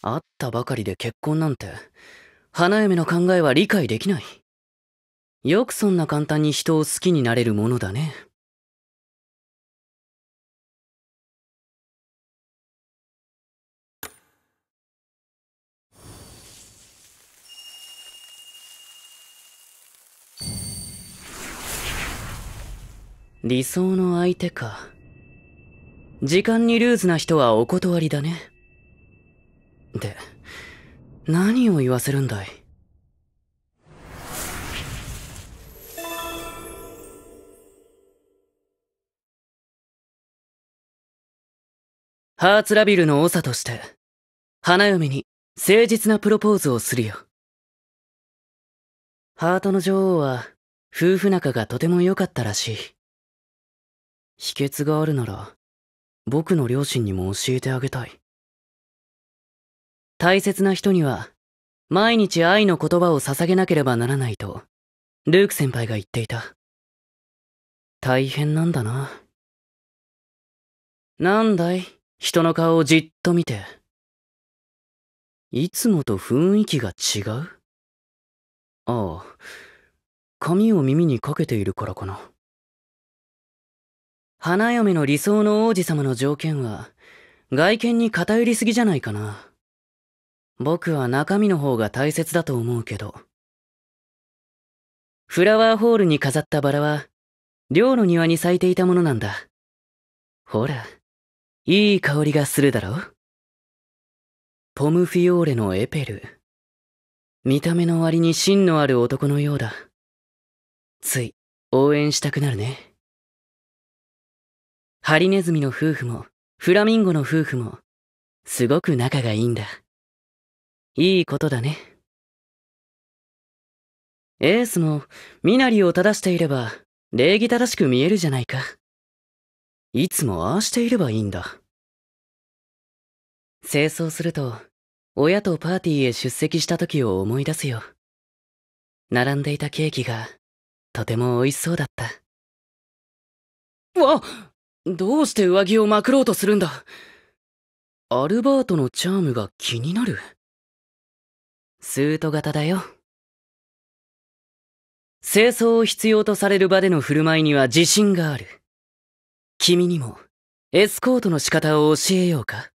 会ったばかりで結婚なんて、花嫁の考えは理解できない。よくそんな簡単に人を好きになれるものだね。理想の相手か。時間にルーズな人はお断りだね。で、何を言わせるんだい？ハーツラビルの長として、花嫁に誠実なプロポーズをするよ。ハートの女王は、夫婦仲がとても良かったらしい。秘訣があるなら、僕の両親にも教えてあげたい。大切な人には、毎日愛の言葉を捧げなければならないと、ルーク先輩が言っていた。大変なんだな。なんだい？人の顔をじっと見て。いつもと雰囲気が違う？ああ、髪を耳にかけているからかな。花嫁の理想の王子様の条件は、外見に偏りすぎじゃないかな。僕は中身の方が大切だと思うけど。フラワーホールに飾ったバラは、寮の庭に咲いていたものなんだ。ほら、いい香りがするだろ？ポムフィオーレのエペル。見た目の割に芯のある男のようだ。つい、応援したくなるね。ハリネズミの夫婦も、フラミンゴの夫婦も、すごく仲がいいんだ。いいことだね。エースも、ミナリを正していれば、礼儀正しく見えるじゃないか。いつもああしていればいいんだ。清掃すると、親とパーティーへ出席した時を思い出すよ。並んでいたケーキが、とても美味しそうだった。わどうして上着をまくろうとするんだアルバートのチャームが気になるスート型だよ。清掃を必要とされる場での振る舞いには自信がある。君にもエスコートの仕方を教えようか？